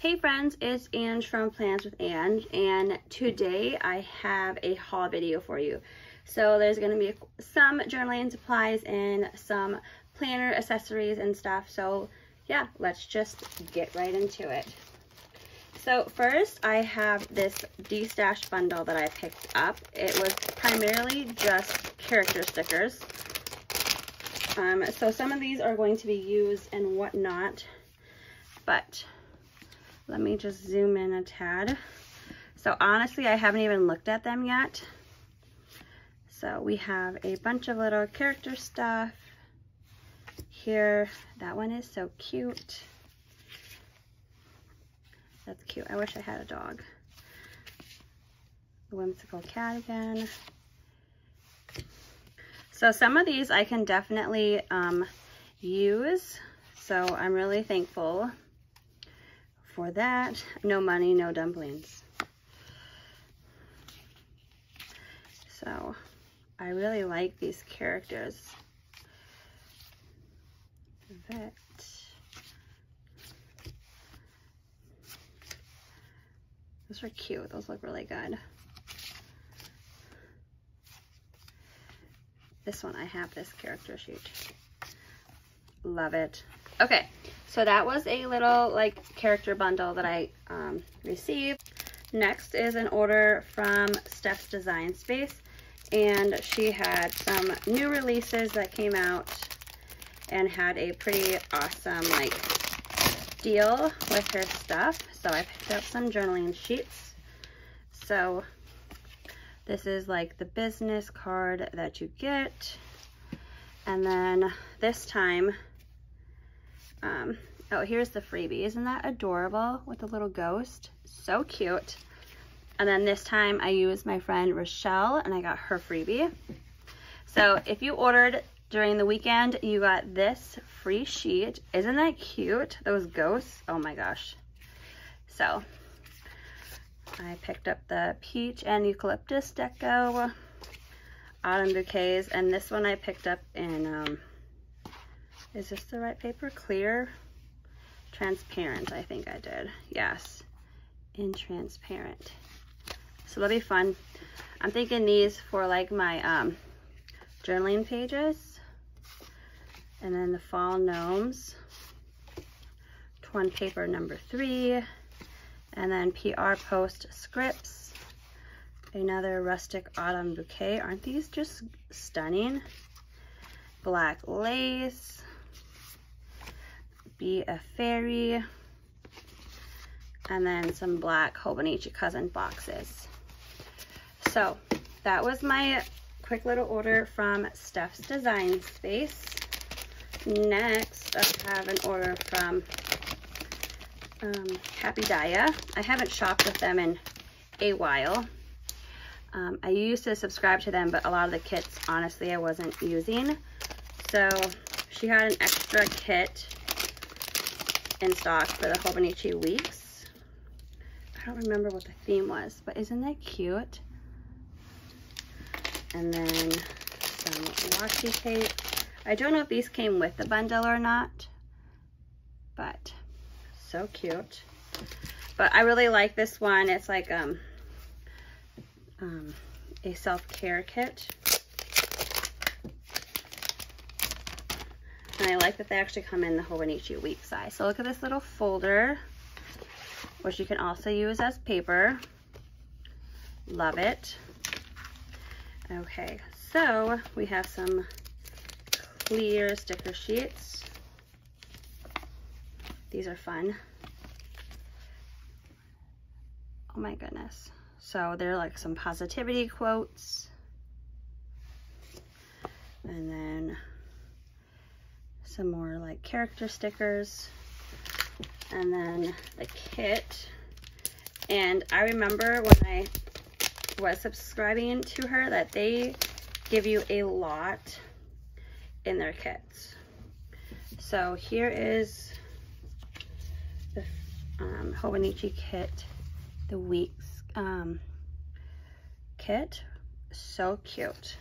Hey friends, it's Ange from Plans with Ange, and today I have a haul video for you. So there's going to be some journaling supplies and some planner accessories and stuff. So yeah, let's just get right into it. So first I have this destash bundle that I picked up. It was primarily just character stickers. Um, so some of these are going to be used and whatnot, but let me just zoom in a tad. So honestly, I haven't even looked at them yet. So we have a bunch of little character stuff here. That one is so cute. That's cute. I wish I had a dog. A whimsical cat again. So some of these I can definitely um, use. So I'm really thankful for that. No money, no dumplings. So I really like these characters. Vet. Those are cute. Those look really good. This one, I have this character sheet. Love it. Okay, so that was a little like character bundle that I um, received. Next is an order from Steph's Design Space. And she had some new releases that came out and had a pretty awesome like deal with her stuff. So I picked up some journaling sheets. So this is like the business card that you get. And then this time, um, oh, here's the freebie. Isn't that adorable with the little ghost? So cute. And then this time I used my friend Rochelle and I got her freebie. So if you ordered during the weekend, you got this free sheet. Isn't that cute? Those ghosts. Oh my gosh. So I picked up the peach and eucalyptus deco autumn bouquets. And this one I picked up in, um, is this the right paper? Clear, transparent, I think I did. Yes, in transparent. So that'll be fun. I'm thinking these for like my um, journaling pages. And then the fall gnomes. Torn paper number three. And then PR post scripts. Another rustic autumn bouquet. Aren't these just stunning? Black lace. Be a fairy. And then some black Hobonichi cousin boxes. So that was my quick little order from Steph's Design Space. Next, I have an order from um, Happy Daya. I haven't shopped with them in a while. Um, I used to subscribe to them, but a lot of the kits, honestly, I wasn't using. So she had an extra kit in stock for the Hobonichi weeks. I don't remember what the theme was, but isn't that cute? and then some washi tape. I don't know if these came with the bundle or not, but so cute. But I really like this one. It's like um, um, a self-care kit. And I like that they actually come in the Hobonichi week size. So look at this little folder, which you can also use as paper. Love it. Okay, so we have some clear sticker sheets. These are fun. Oh my goodness. So they're like some positivity quotes. And then some more like character stickers. And then the kit. And I remember when I was subscribing to her that they give you a lot in their kits. So here is the um, Hobonichi kit, the weeks um, kit. So cute.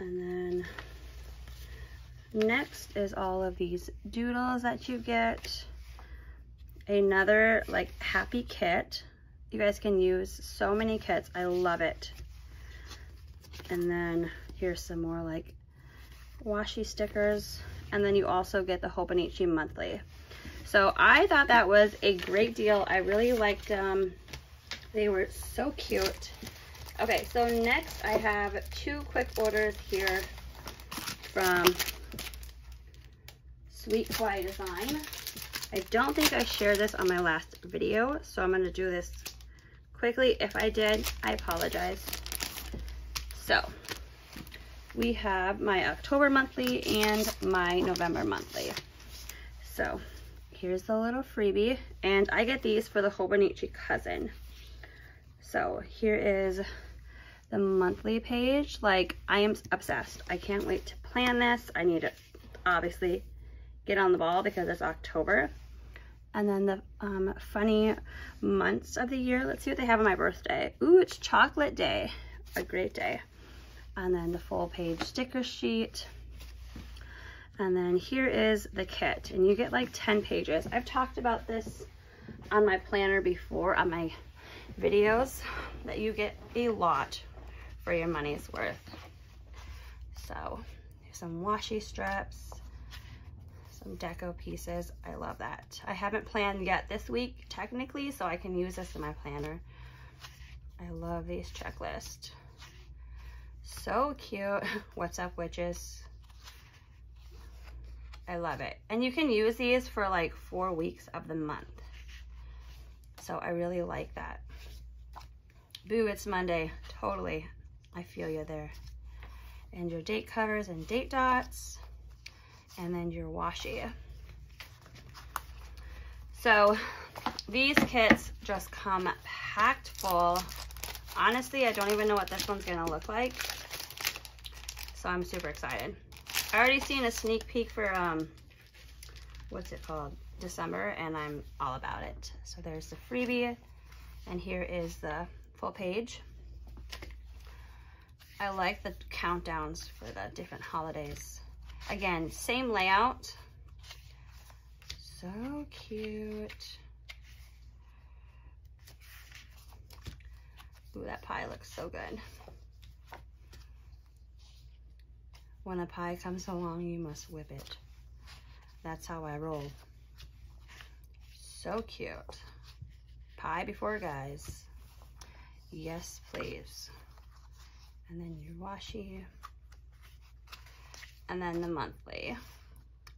And then next is all of these doodles that you get. another like happy kit. You guys can use so many kits. I love it. And then here's some more like washi stickers. And then you also get the Hope and Hobonichi monthly. So I thought that was a great deal. I really liked them. Um, they were so cute. Okay, so next I have two quick orders here from Sweet Kawaii Design. I don't think I shared this on my last video, so I'm gonna do this quickly. If I did, I apologize. So, we have my October monthly and my November monthly. So, here's the little freebie, and I get these for the Hobonichi cousin. So, here is the monthly page. Like, I am obsessed. I can't wait to plan this. I need it, obviously get on the ball because it's October. And then the um, funny months of the year. Let's see what they have on my birthday. Ooh, it's chocolate day. A great day. And then the full page sticker sheet. And then here is the kit. And you get like 10 pages. I've talked about this on my planner before on my videos that you get a lot for your money's worth. So some washi strips, some deco pieces. I love that. I haven't planned yet this week, technically, so I can use this in my planner. I love these checklists. So cute. What's up, witches? I love it. And you can use these for like four weeks of the month. So I really like that. Boo, it's Monday. Totally. I feel you there. And your date covers and date dots and then your washi. So these kits just come packed full. Honestly, I don't even know what this one's gonna look like. So I'm super excited. I already seen a sneak peek for, um, what's it called? December, and I'm all about it. So there's the freebie, and here is the full page. I like the countdowns for the different holidays. Again, same layout. So cute. Ooh, that pie looks so good. When a pie comes along, you must whip it. That's how I roll. So cute. Pie before guys. Yes, please and then your washi, and then the monthly.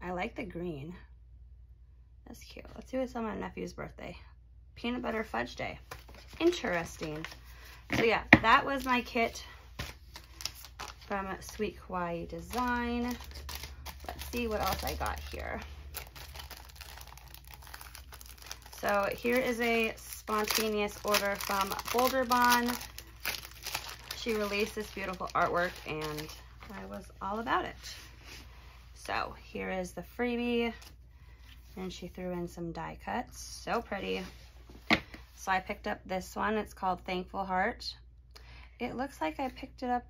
I like the green. That's cute. Let's see what's on my nephew's birthday. Peanut butter fudge day. Interesting. So yeah, that was my kit from Sweet Kawaii Design. Let's see what else I got here. So here is a spontaneous order from Boulder Bond she released this beautiful artwork and I was all about it. So here is the freebie and she threw in some die cuts. So pretty. So I picked up this one. It's called Thankful Heart. It looks like I picked it up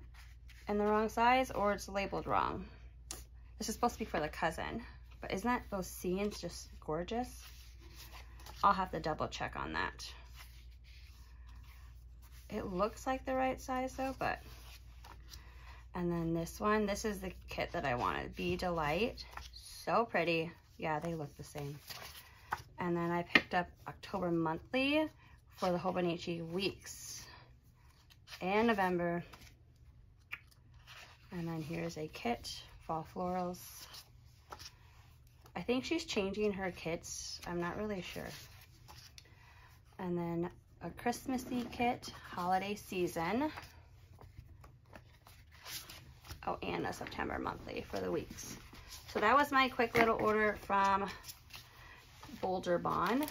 in the wrong size or it's labeled wrong. This is supposed to be for the cousin. But isn't that those scenes just gorgeous? I'll have to double check on that. It looks like the right size though, but. And then this one, this is the kit that I wanted. Be Delight. So pretty. Yeah, they look the same. And then I picked up October Monthly for the Hobonichi Weeks. And November. And then here's a kit, Fall Florals. I think she's changing her kits. I'm not really sure. And then a Christmassy kit, holiday season. Oh, and a September monthly for the weeks. So that was my quick little order from Boulder Bond.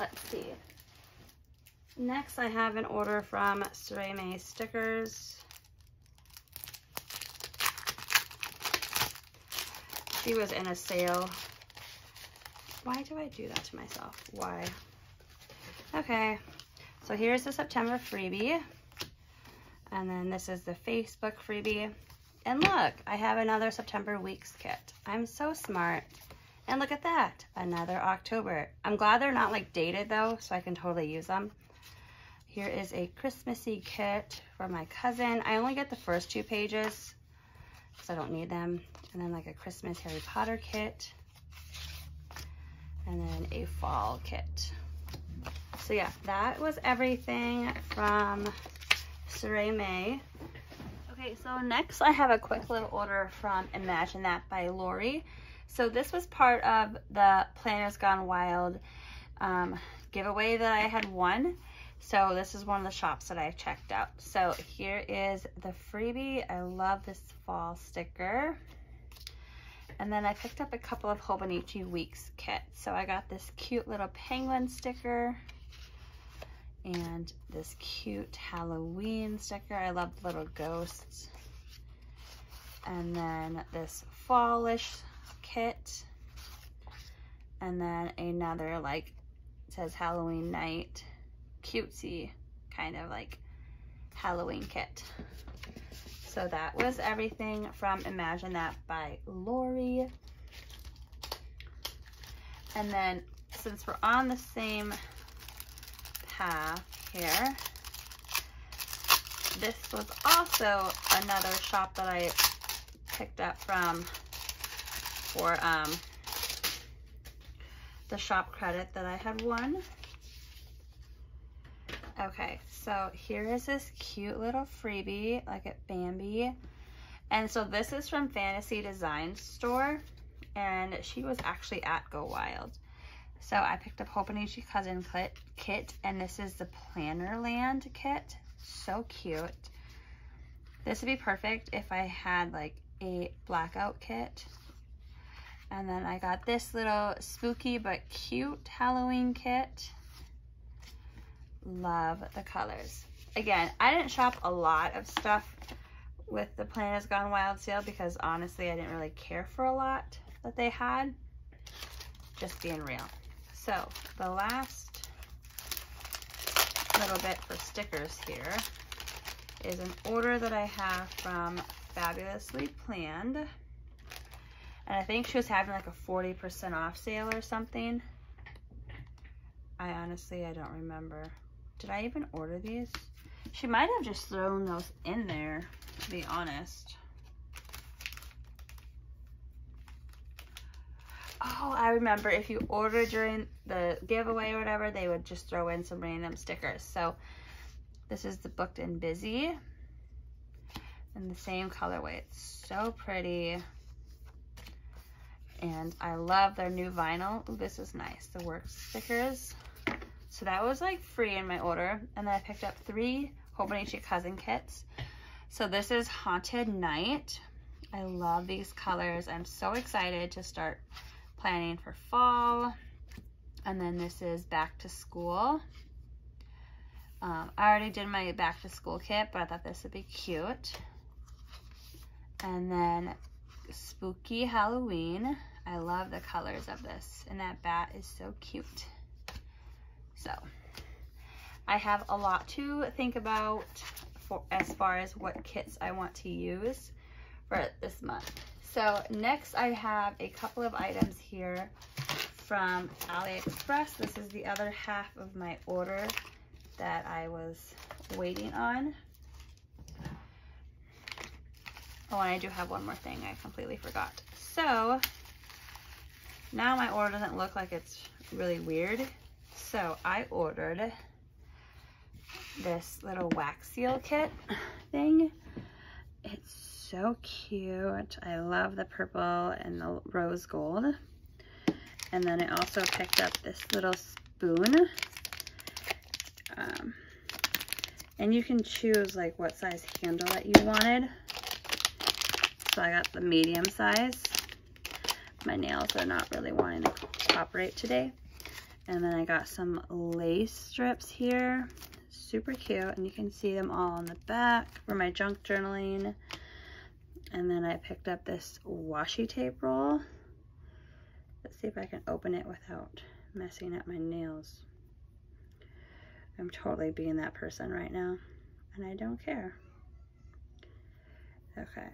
Let's see. Next, I have an order from Sureme Stickers. She was in a sale. Why do I do that to myself? Why? Okay, so here's the September freebie. And then this is the Facebook freebie. And look, I have another September weeks kit. I'm so smart. And look at that, another October. I'm glad they're not like dated though, so I can totally use them. Here is a Christmassy kit for my cousin. I only get the first two pages because I don't need them. And then like a Christmas Harry Potter kit. And then a fall kit. So yeah, that was everything from Saray May. Okay, so next I have a quick little order from Imagine That by Lori. So this was part of the Planners Gone Wild um, giveaway that I had won. So this is one of the shops that I checked out. So here is the freebie. I love this fall sticker. And then I picked up a couple of Hobonichi Weeks kits. So I got this cute little penguin sticker and this cute Halloween sticker. I love the little ghosts. And then this fallish kit. And then another like, says Halloween night, cutesy kind of like Halloween kit. So that was everything from Imagine That by Lori. And then since we're on the same path here, this was also another shop that I picked up from for um, the shop credit that I had won. Okay, so here is this cute little freebie, like at Bambi. And so this is from Fantasy Design Store, and she was actually at Go Wild. So I picked up Hobonichi Cousin kit, and this is the Plannerland kit. So cute. This would be perfect if I had like a blackout kit and then I got this little spooky but cute Halloween kit. Love the colors. Again, I didn't shop a lot of stuff with the Planners Gone Wild sale because honestly, I didn't really care for a lot that they had. Just being real. So the last little bit for stickers here is an order that I have from Fabulously Planned. And I think she was having like a 40% off sale or something. I honestly, I don't remember. Did I even order these? She might have just thrown those in there, to be honest. Oh, I remember if you order during the giveaway or whatever, they would just throw in some random stickers. So this is the Booked and Busy in the same colorway. It's so pretty and I love their new vinyl. Ooh, this is nice, the work stickers. So that was like free in my order. And then I picked up three Hobonichi Cousin kits. So this is Haunted Night. I love these colors. I'm so excited to start planning for fall. And then this is Back to School. Um, I already did my Back to School kit, but I thought this would be cute. And then Spooky Halloween. I love the colors of this and that bat is so cute. So I have a lot to think about for as far as what kits I want to use for this month. So next I have a couple of items here from AliExpress. This is the other half of my order that I was waiting on. Oh, and I do have one more thing I completely forgot. So now my order doesn't look like it's really weird. So I ordered this little wax seal kit thing. It's so cute. I love the purple and the rose gold. And then I also picked up this little spoon. Um, and you can choose like what size handle that you wanted. So I got the medium size my nails are not really wanting to cooperate today. And then I got some lace strips here. Super cute. And you can see them all on the back for my junk journaling. And then I picked up this washi tape roll. Let's see if I can open it without messing up my nails. I'm totally being that person right now, and I don't care. Okay.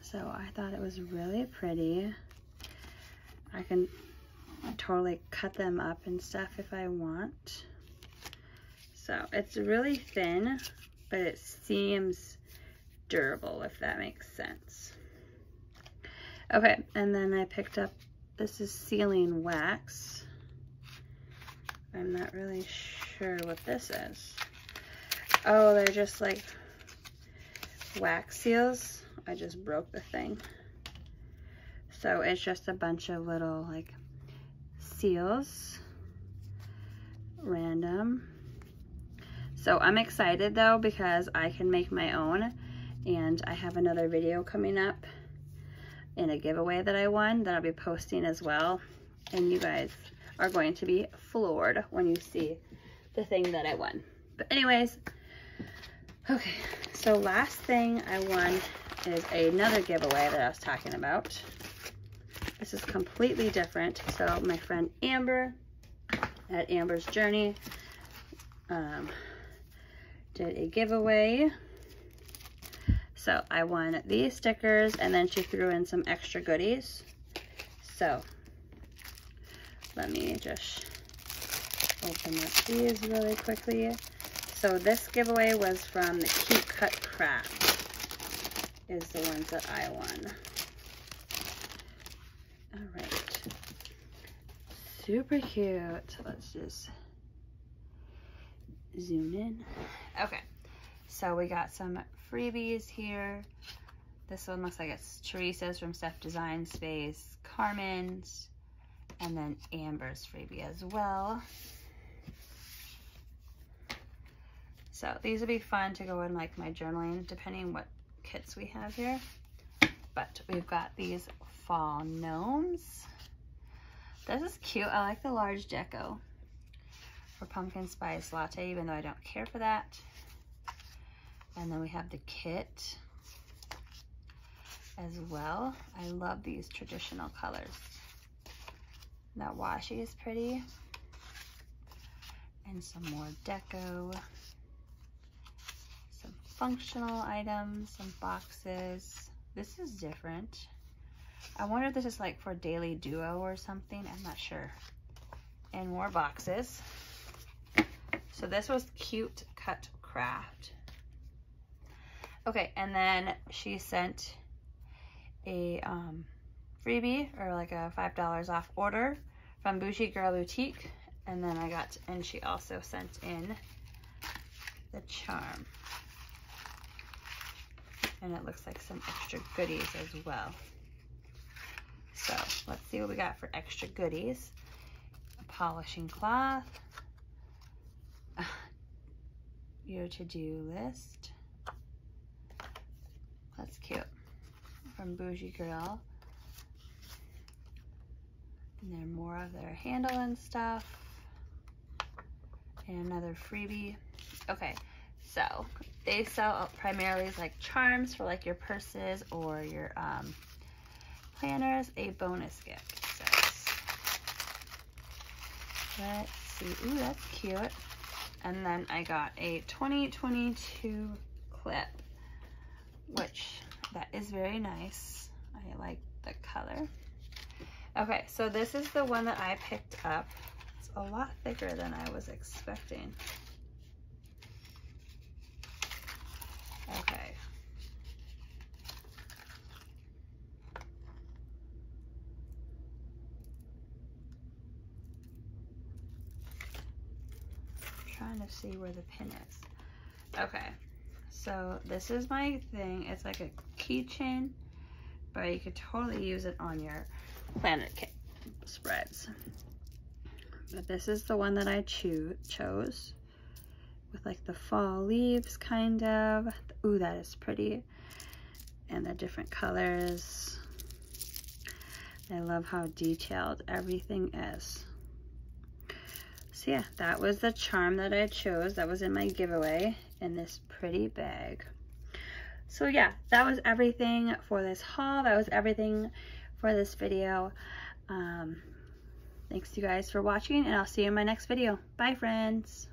So I thought it was really pretty. I can totally cut them up and stuff if I want. So it's really thin, but it seems durable, if that makes sense. Okay, and then I picked up, this is sealing wax. I'm not really sure what this is. Oh, they're just like wax seals. I just broke the thing. So it's just a bunch of little like seals, random. So I'm excited though because I can make my own and I have another video coming up in a giveaway that I won that I'll be posting as well. And you guys are going to be floored when you see the thing that I won. But anyways, okay, so last thing I won is another giveaway that I was talking about. This is completely different. So my friend Amber at Amber's Journey um, did a giveaway. So I won these stickers and then she threw in some extra goodies. So let me just open up these really quickly. So this giveaway was from the Cute Cut Craft is the ones that I won. All right. Super cute. Let's just zoom in. Okay, so we got some freebies here. This one looks like it's Teresa's from Steph Design Space, Carmen's, and then Amber's freebie as well. So these would be fun to go in like my journaling, depending what kits we have here. But we've got these fall gnomes. This is cute. I like the large deco for pumpkin spice latte, even though I don't care for that. And then we have the kit as well. I love these traditional colors. That washi is pretty. And some more deco. Some functional items, some boxes. This is different. I wonder if this is like for Daily Duo or something. I'm not sure. And more boxes. So this was Cute Cut Craft. Okay, and then she sent a um, freebie or like a $5 off order from Bougie Girl Boutique. And then I got, and she also sent in the charm. And it looks like some extra goodies as well. So let's see what we got for extra goodies. A polishing cloth, your to-do list. That's cute. From Bougie Girl. And then more of their handle and stuff. And another freebie. Okay, so they sell primarily like charms for like your purses or your um, planners, a bonus gift. let's see. Ooh, that's cute. And then I got a 2022 clip, which that is very nice. I like the color. Okay, so this is the one that I picked up. It's a lot thicker than I was expecting. Okay. trying see where the pin is. Okay, so this is my thing. It's like a keychain, but you could totally use it on your planet kit spreads. But this is the one that I cho chose with like the fall leaves kind of. Ooh, that is pretty. And the different colors. I love how detailed everything is so yeah, that was the charm that I chose. That was in my giveaway in this pretty bag. So yeah, that was everything for this haul. That was everything for this video. Um, thanks you guys for watching and I'll see you in my next video. Bye friends.